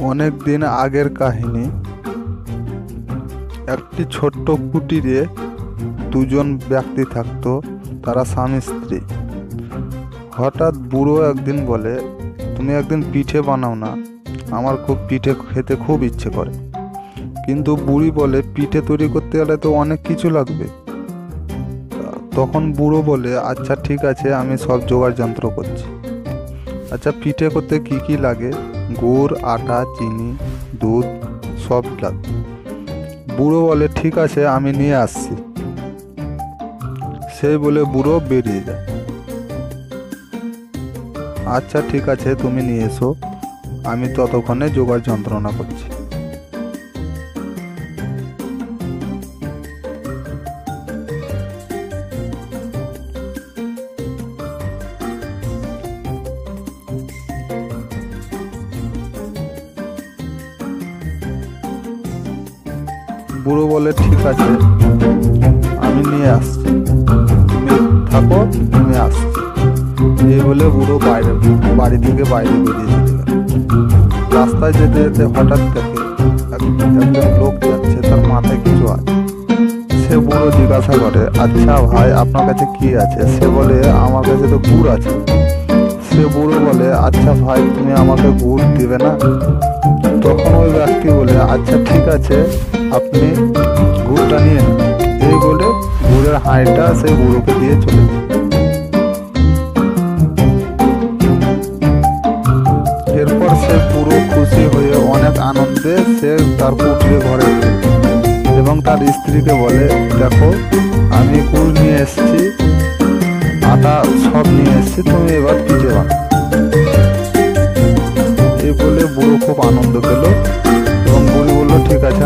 অনেক দিন আগের কাহিনী। একটি ছোট্ট কুটিরে দুজন ব্যক্তি থাকত, তারা স্বামী স্ত্রী। হঠাৎ বুড়ো একদিন বলে, তুমি একদিন পিঠে বানাও না, আমার খুব পিঠে খেতে খুব ইচ্ছে করে। কিন্তু বুড়ি বলে, পিঠে তৈরি করতে গেলে তো অনেক কিছু লাগবে। তখন বুড়ো বলে আচ্ছা ঠিক আছে, আমি সব জোগাড় যন্ত্র করছি। আচ্ছা পিঠে করতে কি কি লাগে? গুড়, আটা, চিনি, দুধ, সব লাগবে বুড়ো বলে, ঠিক আছে, আমি নিয়ে আসছি। সেই বলে বুড়ো বেরিয়ে যায়। আচ্ছা ঠিক আছে, তুমি নিয়ে এসো। আমি ততক্ষণে যোগার যন্ত্রণা করছি। বুড়ো বলে, ঠিক আছে, আমি নিয়ে আসছি। তুমি থাকো, তুমি আসছি। এই বলে বুড়ো বাইরে, বাড়ি থেকে বাইরে বেরিয়ে গেল রাস্তায় যেতে যেতে হঠাৎ এক- একজন লোক যাচ্ছে, তার মাথায় কিছু আছে। সে বুড়ো জিজ্ঞাসা করে আচ্ছা ভাই, আপনার কাছে কি আছে? সে বলে, আমার কাছে তো গুড় আছে। সে বুড়ো বলে আচ্ছা ভাই, তুমি আমাকে গুড় দিবে না? তখন ওই ব্যক্তি বলে আচ্ছা ঠিক আছে, আপনি গুড়টা নিয়ে এই বলে গুড়ের হাঁড়িটা সেই বুড়োকে দিয়ে চলে এরপর সে পুরো খুশি হয়ে অনেক আনন্দে সে তার কুটিরে ঘরে এবং তার স্ত্রীকে বলে, দেখো, আমি গুড় নিয়ে এসেছি, আটা সব নিয়ে এসেছি, তুমি এবার পিঠে বানাও এই বলে বুড়ো খুব আনন্দ পেল।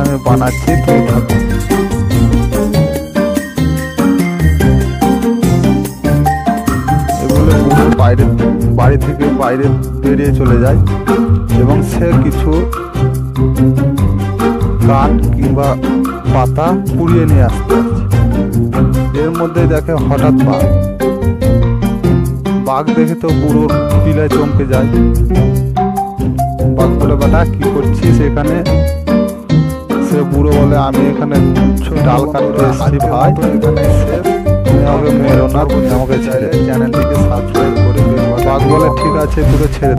আমি বানাচ্ছি তুমি থাকো এই বলে বাইরে, বাড়ি থেকে বাইরে বেরিয়ে চলে যায়। এবং সে কিছু কাঠ কিংবা পাতা পুড়িয়ে নিয়ে আসতে এর মধ্যে দেখে হঠাৎ বাঘ। বাঘ দেখে তো বুড়োর পিলায় চমকে যায়। বাঘ বলে, বেটা, কি করছিস এখানে? সে বুড়ো বলে আমি এখানে ডাল কাটতে এসেছি ভাই তুমি আমাকে মেরো না তুমি আমাকে ছেড়ে চ্যানেলটিকে সাবস্ক্রাইব করে। বাঘ বলে ঠিক আছে তোকে ছেড়ে